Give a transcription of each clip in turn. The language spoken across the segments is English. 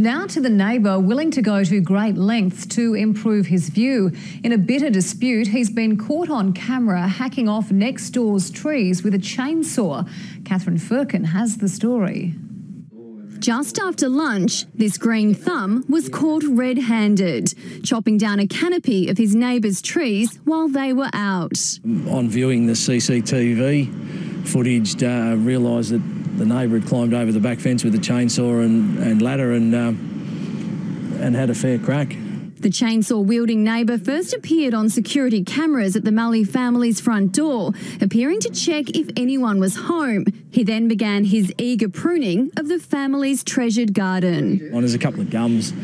Now to the neighbour willing to go to great lengths to improve his view. In a bitter dispute, he's been caught on camera hacking off next door's trees with a chainsaw. Katherine Firkin has the story. Just after lunch, this green thumb was caught red handed, chopping down a canopy of his neighbour's trees while they were out. On viewing the CCTV footage, uh, realised that the neighbour had climbed over the back fence with a chainsaw and, and ladder and, uh, and had a fair crack. The chainsaw wielding neighbour first appeared on security cameras at the Malley family's front door, appearing to check if anyone was home. He then began his eager pruning of the family's treasured garden. And there's a couple of gums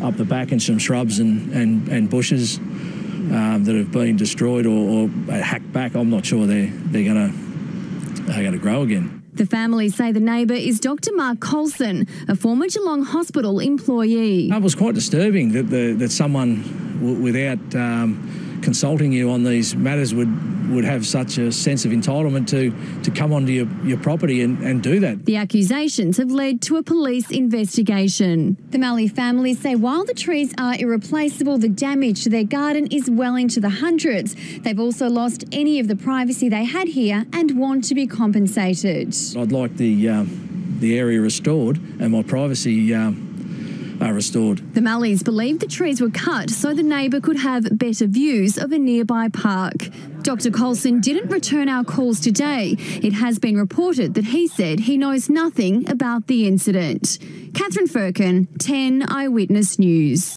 up the back and some shrubs and, and, and bushes um, that have been destroyed or, or hacked back. I'm not sure they're, they're going to they're going to grow again. The family say the neighbour is Dr. Mark Colson, a former Geelong Hospital employee. It was quite disturbing that the, that someone, without um, consulting you on these matters, would would have such a sense of entitlement to, to come onto your, your property and, and do that. The accusations have led to a police investigation. The Malley family say while the trees are irreplaceable, the damage to their garden is well into the hundreds. They've also lost any of the privacy they had here and want to be compensated. I'd like the, um, the area restored and my privacy. Um, are restored. The Malleys believe the trees were cut so the neighbour could have better views of a nearby park. Dr. Colson didn't return our calls today. It has been reported that he said he knows nothing about the incident. Katherine Firkin, 10 Eyewitness News.